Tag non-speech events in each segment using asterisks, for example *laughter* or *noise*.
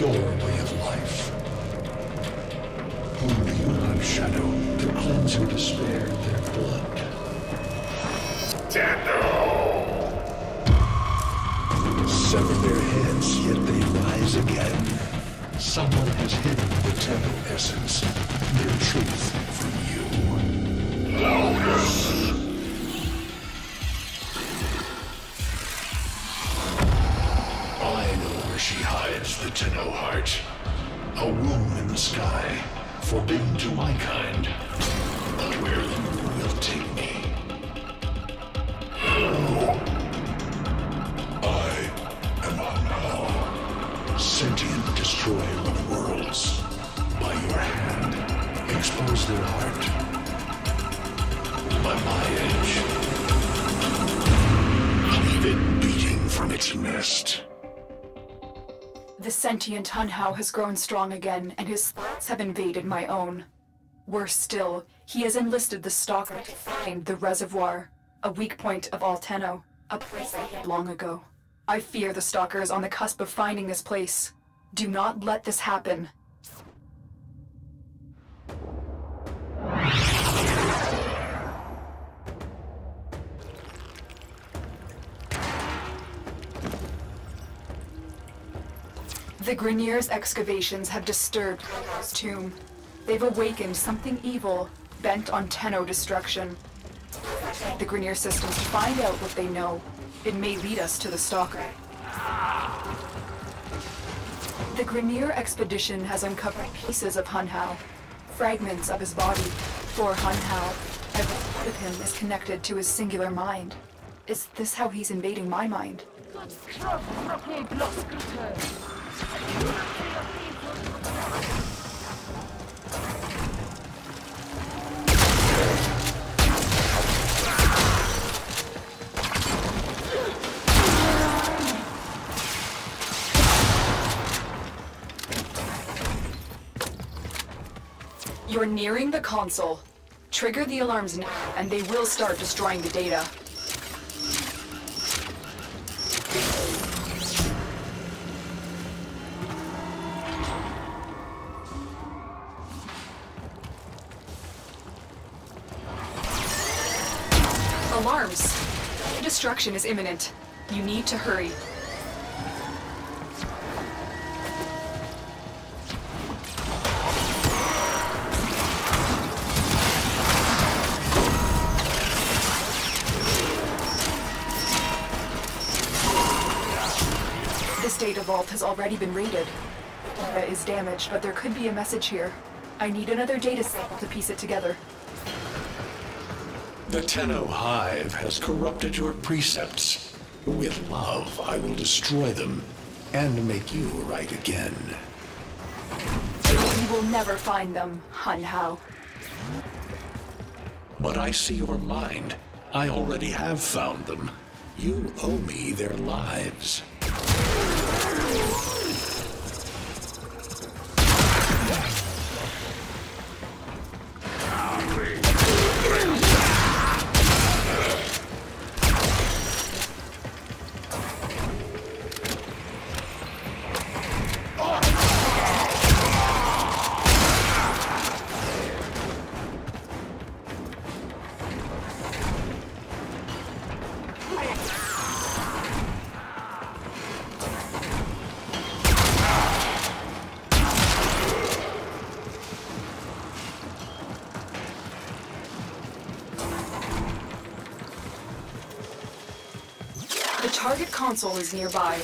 your Sentient Hunhow has grown strong again, and his thoughts have invaded my own. Worse still, he has enlisted the Stalker to find the reservoir, a weak point of all Tenno, a place I hid long ago. I fear the Stalker is on the cusp of finding this place. Do not let this happen. The Grineer's excavations have disturbed Hunhow's tomb. They've awakened something evil, bent on Tenno destruction. The Grineer systems to find out what they know. It may lead us to the Stalker. The Grineer expedition has uncovered pieces of Hunhow, fragments of his body. For Hunhow, every part of him is connected to his singular mind. Is this how he's invading my mind? You're nearing the console. Trigger the alarms now, and they will start destroying the data. Destruction is imminent. You need to hurry. This data vault has already been raided. Data is damaged, but there could be a message here. I need another data sample to piece it together. The Tenno Hive has corrupted your precepts. With love, I will destroy them and make you right again. You will never find them, Hunhow. But I see your mind. I already have found them. You owe me their lives. Console is nearby.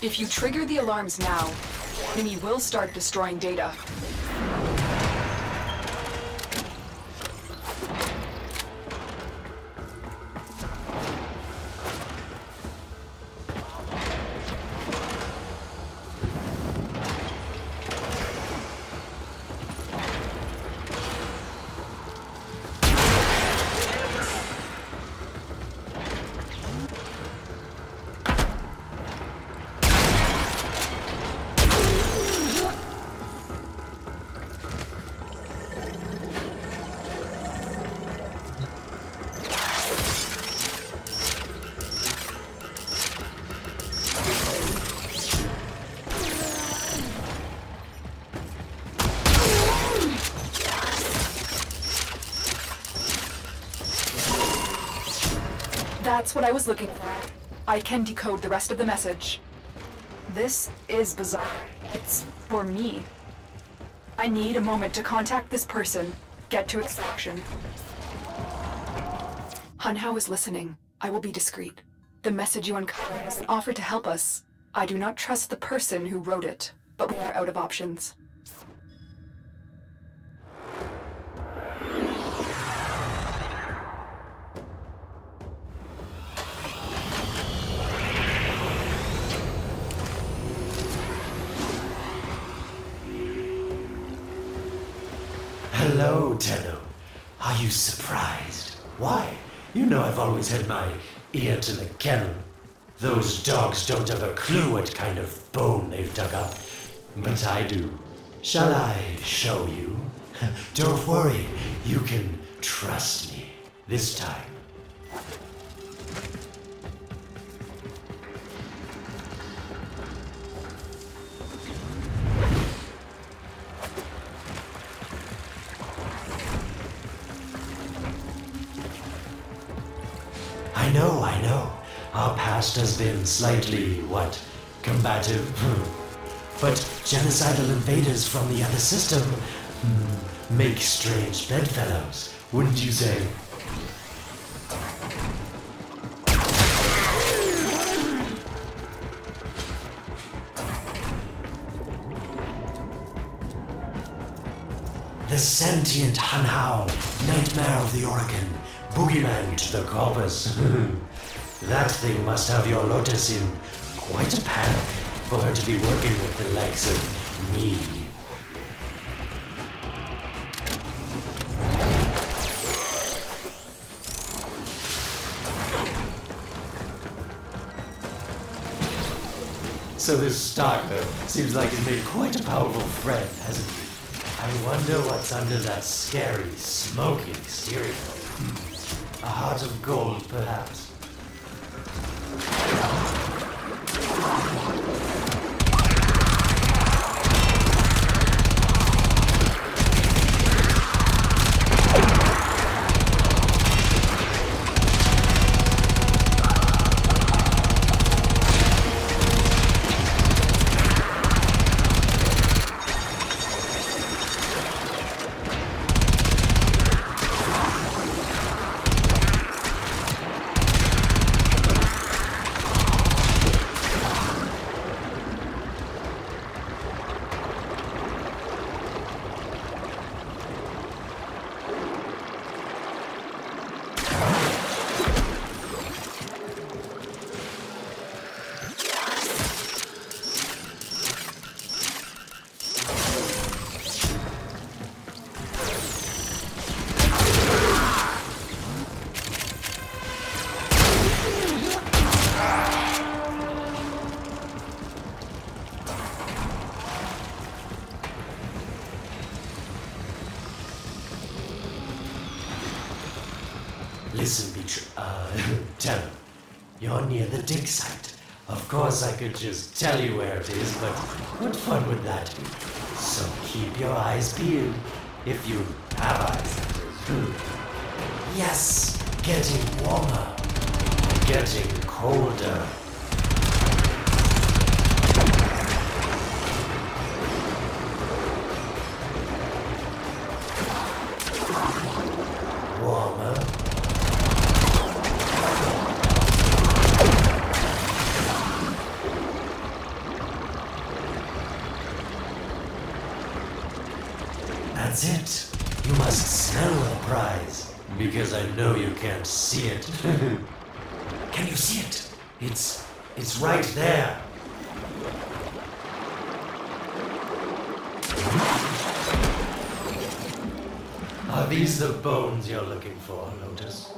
If you trigger the alarms now, the enemy will start destroying data. That's what I was looking for. I can decode the rest of the message. This is bizarre. It's for me. I need a moment to contact this person, get to extraction. Hunhow is listening. I will be discreet. The message you uncovered is an offer to help us. I do not trust the person who wrote it, but we are out of options. Hello, Tenno. Are you surprised? Why? You know I've always had my ear to the kennel. Those dogs don't have a clue what kind of bone they've dug up. But I do. Shall I show you? *laughs* Don't worry, you can trust me this time. Past has been slightly, what, combative? But genocidal invaders from the other system hmm, make strange bedfellows, wouldn't you say? The sentient Hunhow, nightmare of the Orokin, boogeyman to the corpus. *laughs* that thing must have your Lotus in quite a panic for her to be working with the likes of me. So this Stalker seems like he's made quite a powerful friend, hasn't he? I wonder what's under that scary, exterior. Hmm. A heart of gold, perhaps. Of course, I could just tell you where it is, but what fun would that be? So keep your eyes peeled. If you have eyes. Yes, getting warmer. Getting colder. Warmer. That's it. You must smell the prize. Because I know you can't see it. *laughs* Can you see it? It's it's right there. Are these the bones you're looking for, Lotus?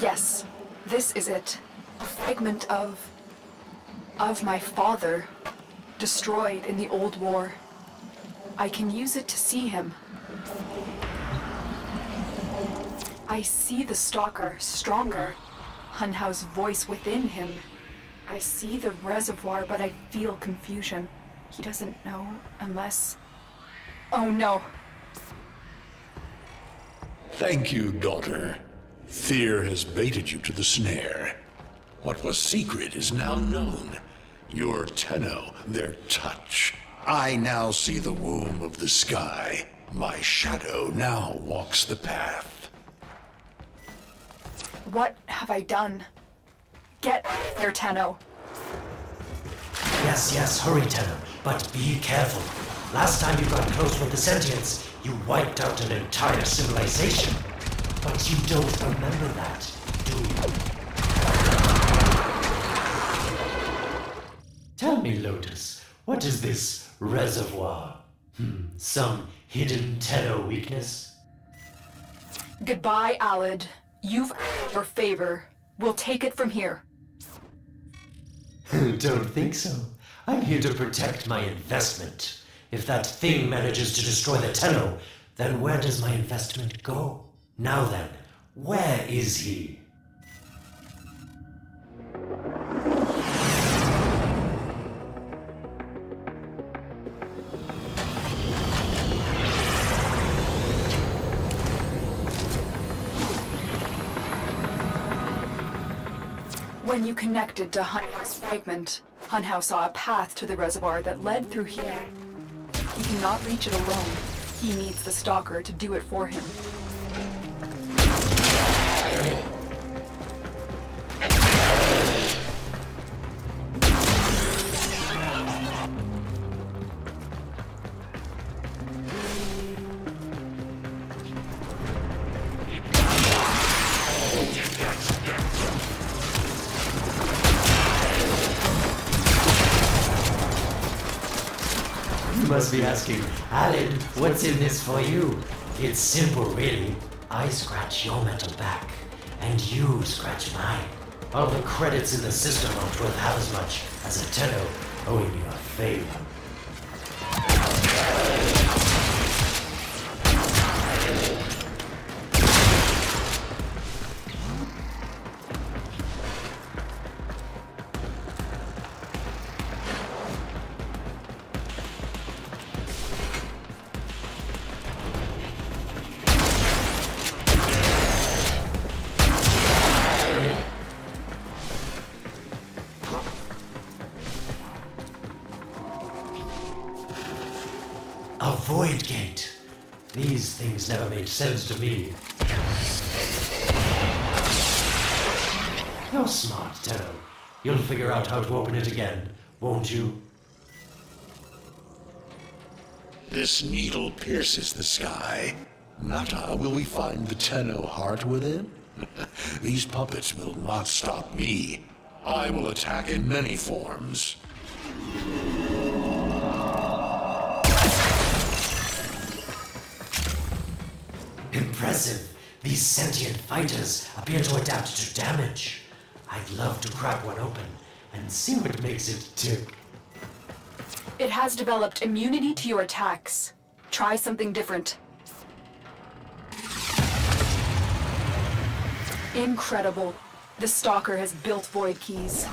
Yes, this is it. A fragment of. of my father. Destroyed in the old war. I can use it to see him. I see the stalker stronger. Hunhow's voice within him. I see the reservoir, but I feel confusion. He doesn't know unless. Oh no. Thank you, daughter. Fear has baited you to the snare. What was secret is now known. Your Tenno, their touch. I now see the womb of the sky. My shadow now walks the path. What have I done? Get there, Tenno. Yes, yes, hurry, Tenno, but be careful. Last time you got close with the sentients, you wiped out an entire civilization. But you don't remember that, do you? Tell me, Lotus, what is this reservoir? Hmm, some hidden Tenno weakness? Goodbye, Alad. You've earned your favor. We'll take it from here. *laughs* Don't think so. I'm here to protect my investment. If that thing manages to destroy the Tenno, then where does my investment go? Now then, where is he? When you connected to Hunhow's fragment, Hunhow saw a path to the reservoir that led through here. He cannot reach it alone. He needs the Stalker to do it for him. What's in this for you? It's simple, really. I scratch your metal back, and you scratch mine. All the credits in the system aren't worth half as much as a Tenno owing you a favor. Things never made sense to me. You're smart, Tenno. You'll figure out how to open it again, won't you? This needle pierces the sky. Nata, will we find the Tenno heart within? *laughs* These puppets will not stop me. I will attack in many forms. Impressive. These sentient fighters appear to adapt to damage. I'd love to crack one open and see what makes it tick. It has developed immunity to your attacks. Try something different. Incredible. The Stalker has built void keys.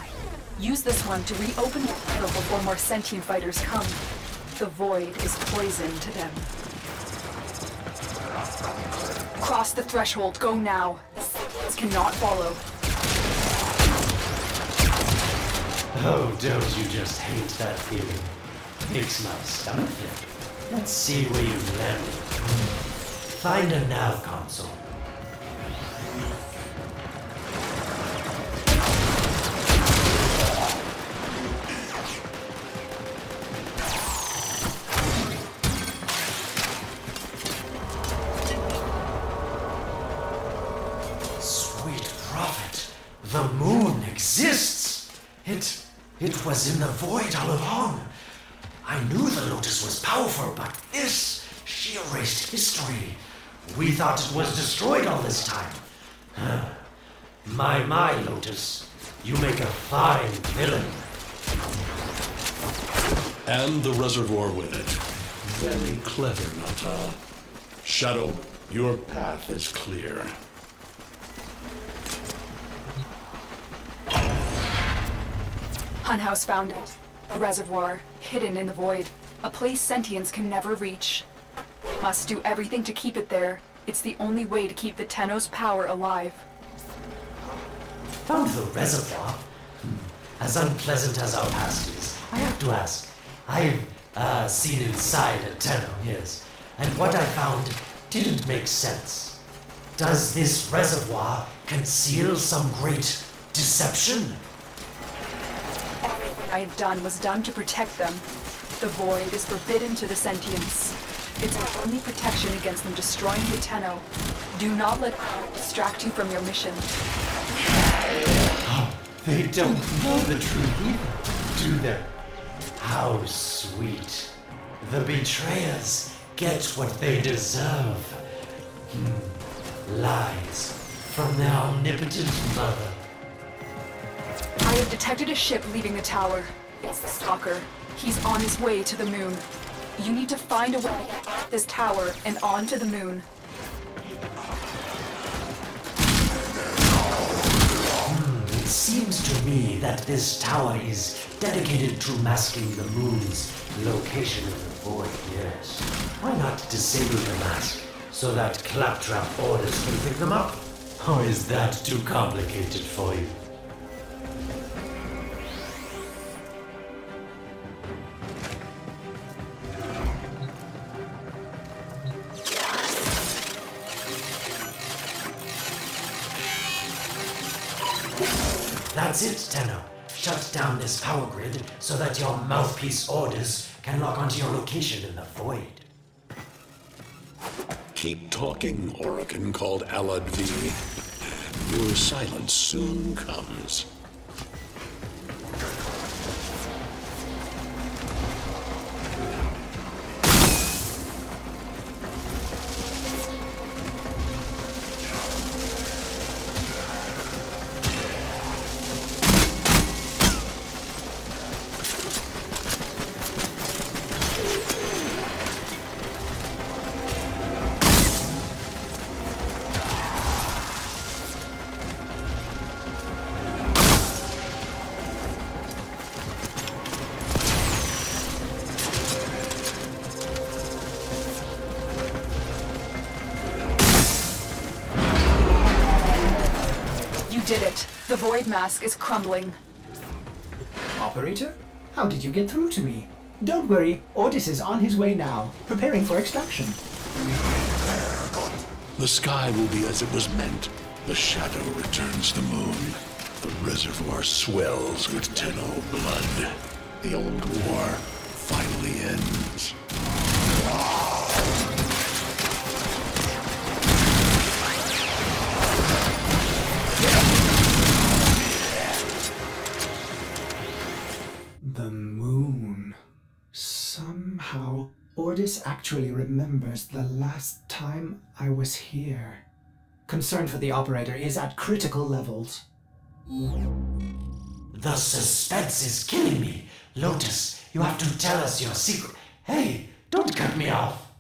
Use this one to reopen the portal before more sentient fighters come. The void is poison to them. Cross the threshold. Go now. The Sentients cannot follow. Oh, don't you just hate that feeling? Makes my stomach flip. Let's see where you've landed. Find a nav console. Was in the void all along. I knew the Lotus was powerful, but this, she erased history. We thought it was destroyed all this time. My, my, Lotus, you make a fine villain. And the reservoir with it. Very clever, Nata. Shadow, your path is clear. Hunhow's found it. A reservoir, hidden in the void. A place sentients can never reach. Must do everything to keep it there, It's the only way to keep the Tenno's power alive. Found the reservoir? As unpleasant as our past is, I have to ask. I've uh, seen inside a Tenno, yes, and what I found didn't make sense. Does this reservoir conceal some great deception? I have done was done to protect them. The void is forbidden to the sentients. It's our only protection against them destroying the Tenno. Do not let distract you from your mission. Oh, They don't know the truth either, do they? How sweet. The betrayers get what they deserve. Hmm. Lies from their omnipotent mother. I have detected a ship leaving the tower. It's the Stalker. He's on his way to the moon. You need to find a way to get this tower and onto the moon. It seems to me that this tower is dedicated to masking the moon's location in the void, yes. Why not disable the mask so that Claptrap Ordis can pick them up? Or is that too complicated for you? This power grid so that your mouthpiece Ordis can lock onto your location in the void. Keep talking, Orokin called Alad V. Your silence soon comes. Did it. The void mask is crumbling. Operator? How did you get through to me? Don't worry, Ordis is on his way now, preparing for extraction. The sky will be as it was meant. The shadow returns the moon. The reservoir swells with Tenno blood. The old war finally ends. Somehow, Ordis actually remembers the last time I was here. Concern for the operator is at critical levels. The suspense is killing me. Lotus, you have to tell us your secret. Hey, don't cut me off.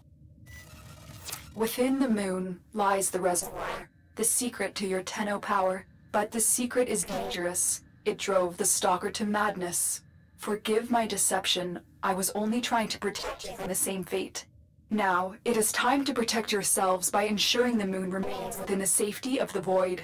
Within the moon lies the reservoir, the secret to your Tenno power. But the secret is dangerous. It drove the Stalker to madness. Forgive my deception. I was only trying to protect you from the same fate. Now, it is time to protect yourselves by ensuring the moon remains within the safety of the void.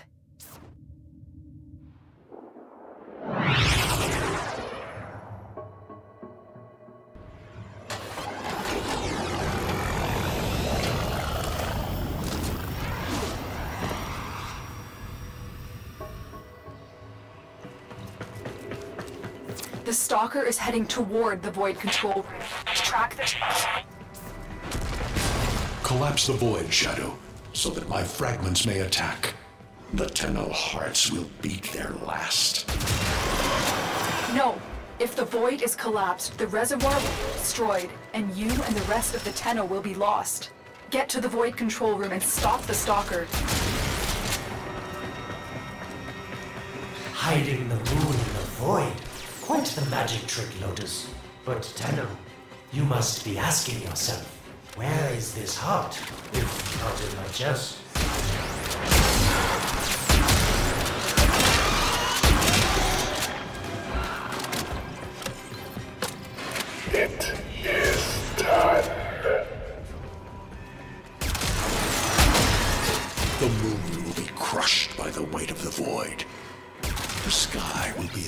Stalker is heading toward the void control room. Track the Collapse the void, Shadow, so that my fragments may attack. The Tenno hearts will beat their last. No! If the void is collapsed, the reservoir will be destroyed, and you and the rest of the Tenno will be lost. Get to the void control room and stop the Stalker. Hiding the moon in the void. Quite the magic trick, Lotus. But Tenno, you must be asking yourself, where is this heart, if not in my chest?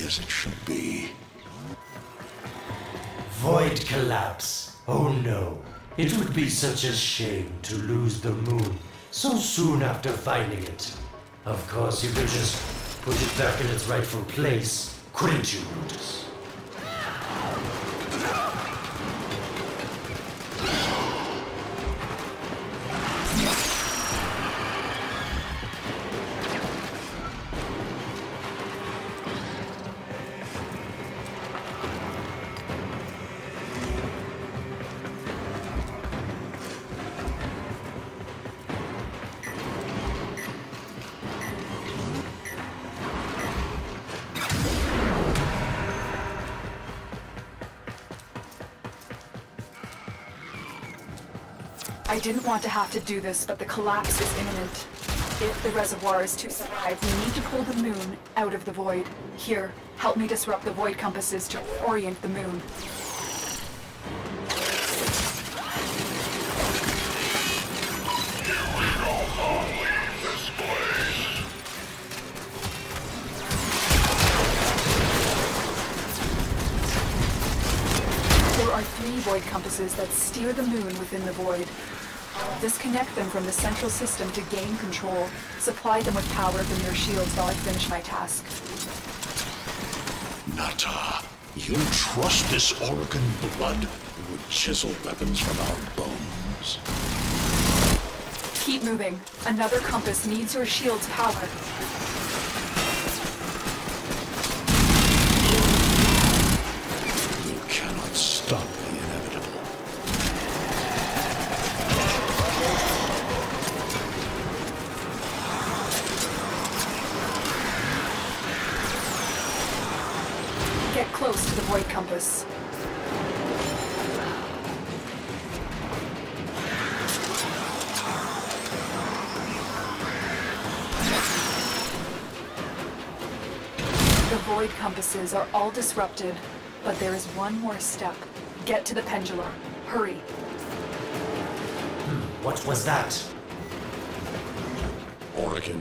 As it should be. Void collapse. Oh no. It would be such a shame to lose the moon so soon after finding it. Of course, you could just put it back in its rightful place, couldn't you, Lotus? Didn't want to have to do this, but the collapse is imminent. If the reservoir is to survive, we need to pull the moon out of the void. Here, help me disrupt the void compasses to orient the moon. There are three void compasses that steer the moon within the void. Disconnect them from the central system to gain control. Supply them with power from your shields while I finish my task. Nata, you trust this Orokin blood who would chisel weapons from our bones? Keep moving. Another compass needs your shield's power. Disrupted, but there is one more step. Get to the pendulum. Hurry. Hmm, what was that? Orokin,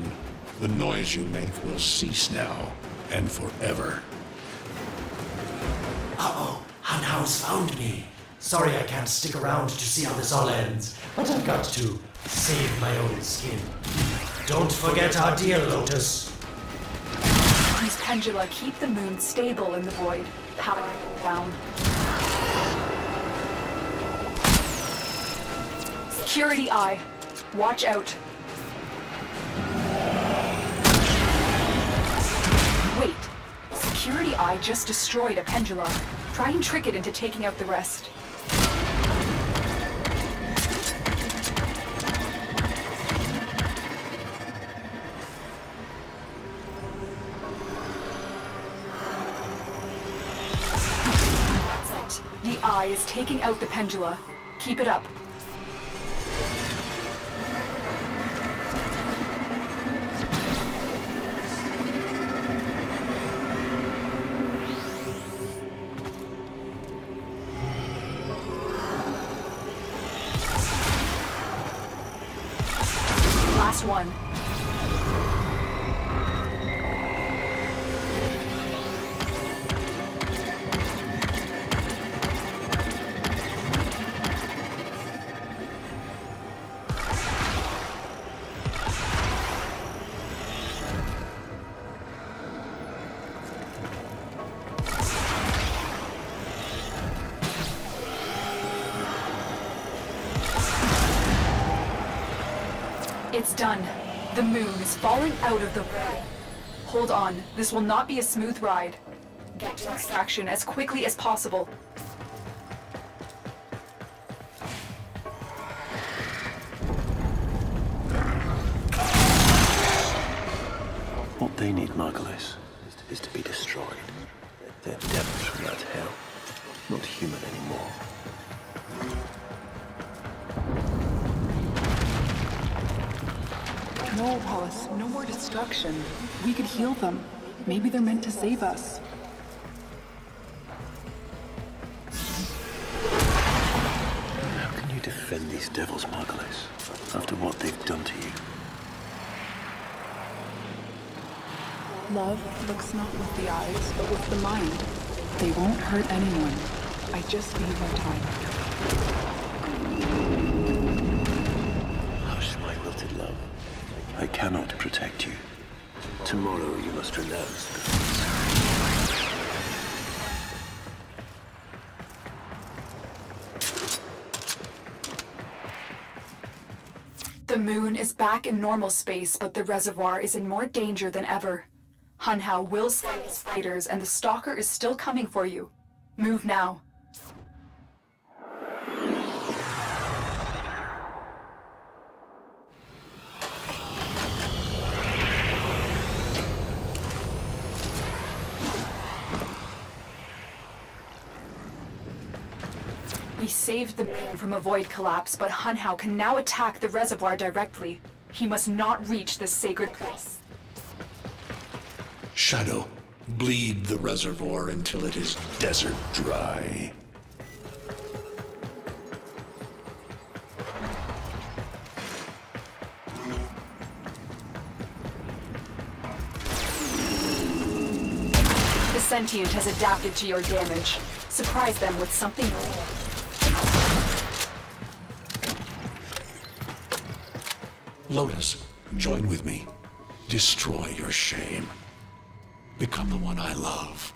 the noise you make will cease now and forever. Uh-oh, Hunhow's found me. Sorry I can't stick around to see how this all ends, but I've got to save my own skin. Don't forget our deal, Lotus. These pendula keep the moon stable in the void. Power down. Security Eye. Watch out. Wait. Security Eye just destroyed a pendula. Try and trick it into taking out the rest. Is taking out the pendula. Keep it up. It's done. The moon is falling out of the void. Hold on. This will not be a smooth ride. Get to extraction as quickly as possible. What they need, Margulis, them. Maybe they're meant to save us. How can you defend these devils, Margulis, after what they've done to you? Love looks not with the eyes, but with the mind. They won't hurt anyone. I just need more time. Hush, my wilted love. I cannot protect you. Tomorrow you must renounce the moon is back in normal space, but the reservoir is in more danger than ever. Hunhow will slay his fighters, and the Stalker is still coming for you. Move now. We saved the moon from a void collapse, but Hunhow can now attack the reservoir directly. He must not reach this sacred place. Shadow, bleed the reservoir until it is desert dry. The sentient has adapted to your damage. Surprise them with something more. Lotus, join with me. Destroy your shame. Become the one I love.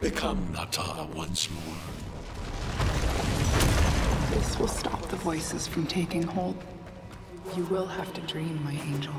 Become Nata once more. This will stop the voices from taking hold. You will have to dream, my angel.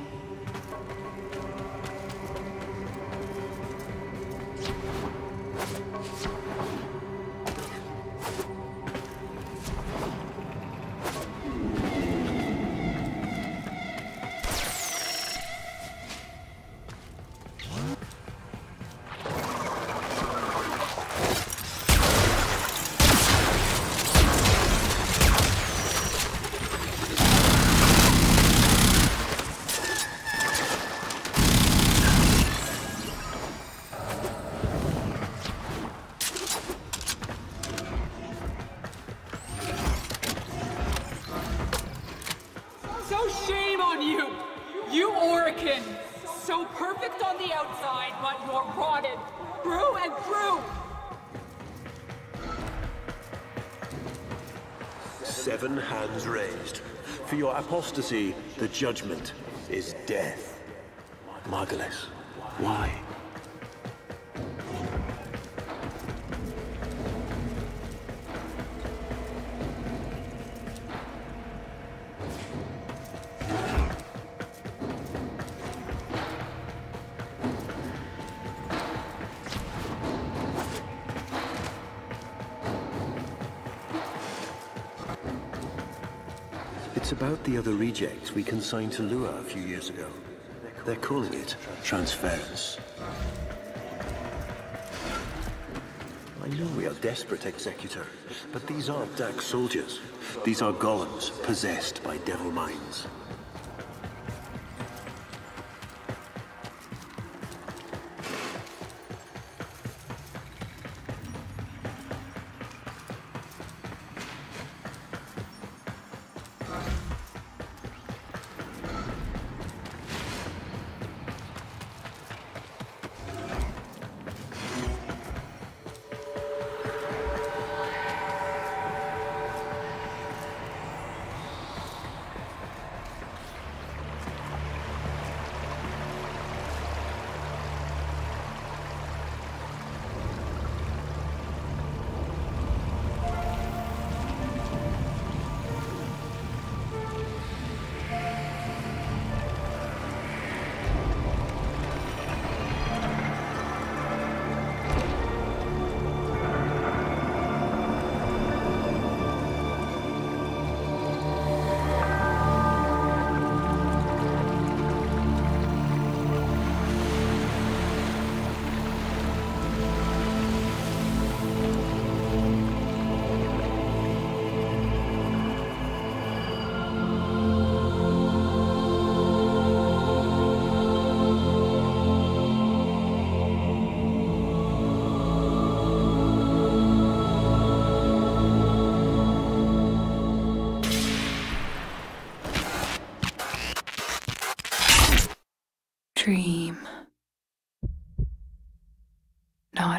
For your apostasy, the judgment is death. Margulis, why? The other rejects we consigned to Lua a few years ago. They're calling it transference. I know we are desperate, Executor, but these aren't Dax soldiers. These are golems possessed by devil minds.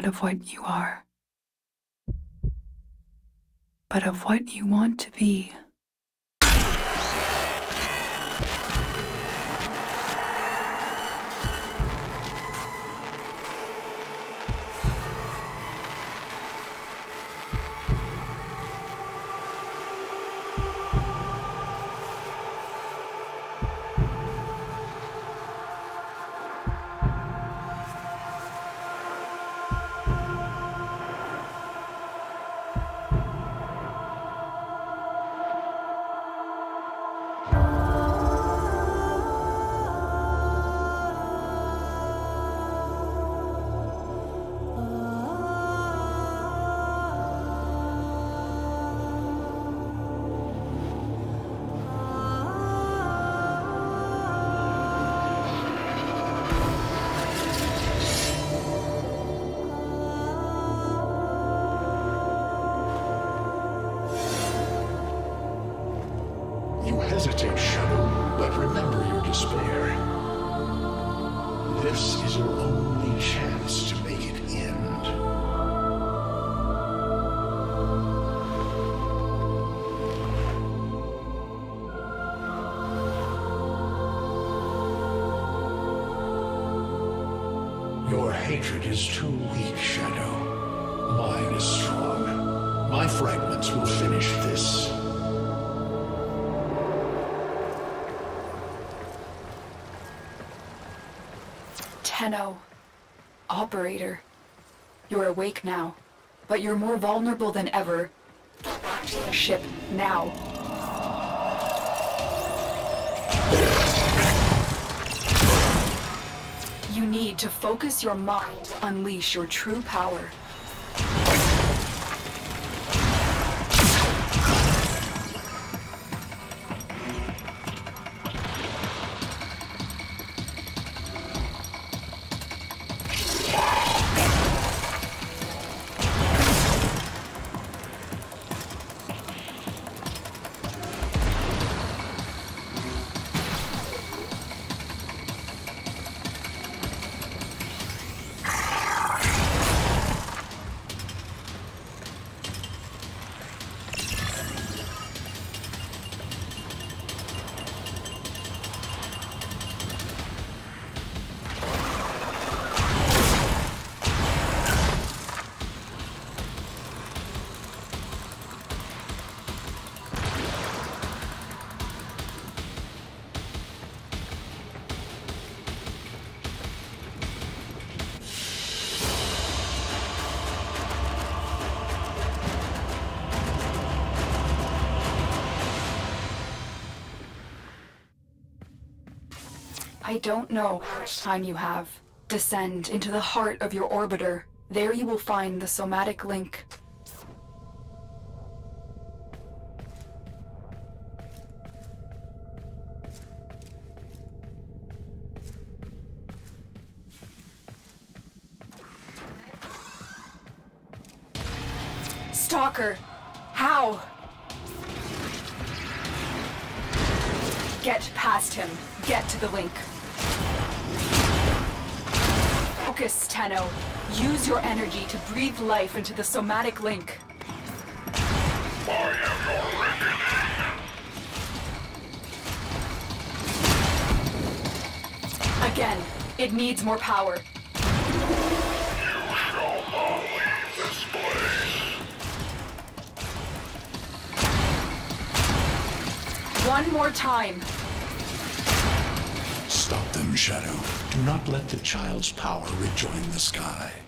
Of what you are, but of what you want to be. Your hatred is too weak, Shadow. Mine is strong. My fragments will finish this. Tenno. Operator. You're awake now, but you're more vulnerable than ever. Ship, now. You need to focus your mind, unleash your true power. I don't know how much time you have. Descend into the heart of your orbiter. There you will find the somatic link. Breathe life into the somatic link. Again, it needs more power. One more time. Stop them, Shadow. Do not let the child's power rejoin the sky.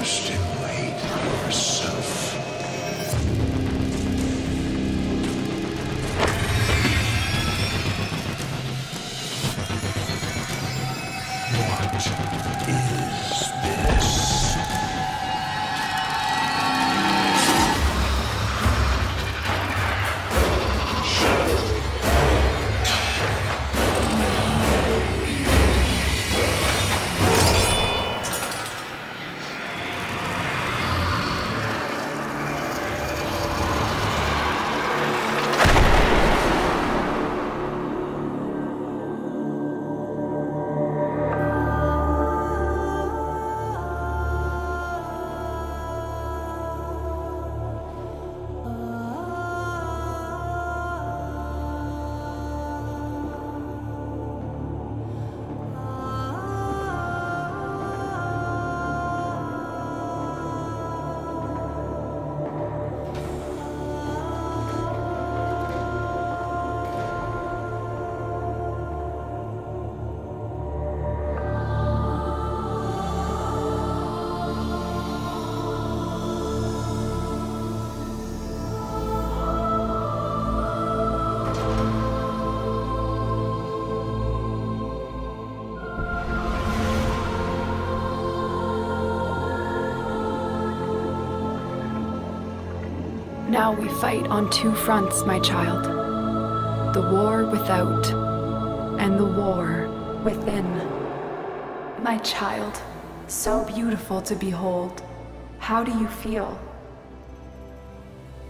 You Now we fight on two fronts, my child. The war without, and the war within. My child, so beautiful to behold. How do you feel?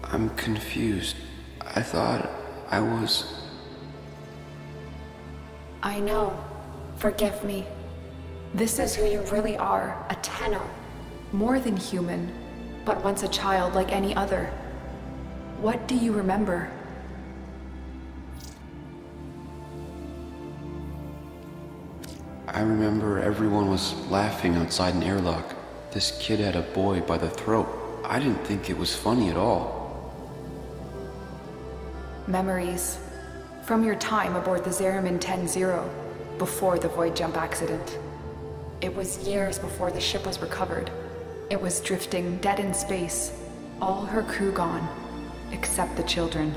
I'm confused. I thought I was. I know. Forgive me. This is who you really are, a Tenno. More than human, but once a child like any other. What do you remember? I remember everyone was laughing outside an airlock. This kid had a boy by the throat. I didn't think it was funny at all. Memories. From your time aboard the Zariman 10-0, before the void jump accident. It was years before the ship was recovered. It was drifting dead in space. All her crew gone, except the children.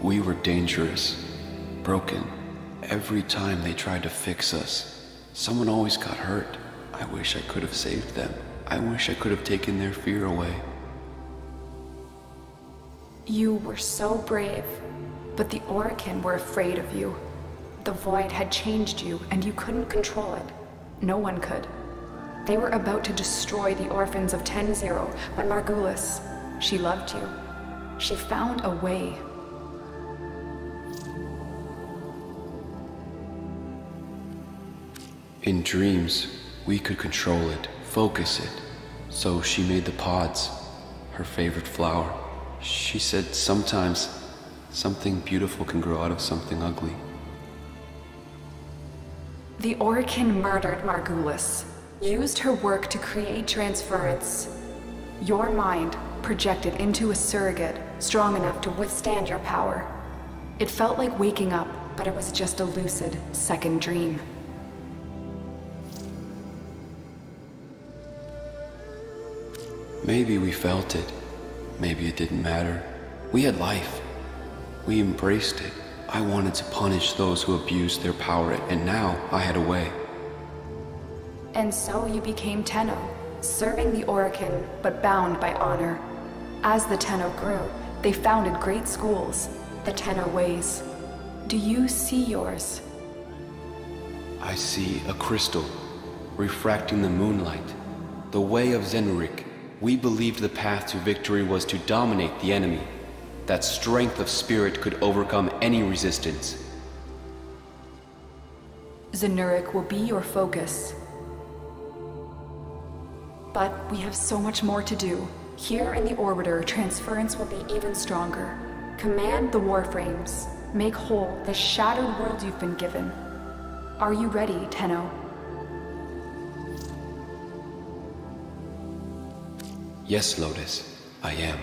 We were dangerous, broken. Every time they tried to fix us, someone always got hurt. I wish I could have saved them. I wish I could have taken their fear away. You were so brave, but the Orokin were afraid of you. The Void had changed you, and you couldn't control it. No one could. They were about to destroy the orphans of Ten Zero, but Margulis, she loved you. She found a way. In dreams, we could control it, focus it. So she made the pods, her favorite flower. She said sometimes something beautiful can grow out of something ugly. The Orokin murdered Margulis, used her work to create transference. Your mind projected into a surrogate strong enough to withstand your power. It felt like waking up, but it was just a lucid second dream. Maybe we felt it. Maybe it didn't matter. We had life. We embraced it. I wanted to punish those who abused their power, and now I had a way. And so you became Tenno, serving the Orokin, but bound by honor. As the Tenno grew, they founded great schools, the Tenno ways. Do you see yours? I see a crystal, refracting the moonlight. The way of Zenurik. We believed the path to victory was to dominate the enemy. That strength of spirit could overcome any resistance. Zenurik will be your focus. But we have so much more to do. Here in the orbiter, transference will be even stronger. Command the warframes. Make whole the shattered world you've been given. Are you ready, Tenno? Yes, Lotus, I am.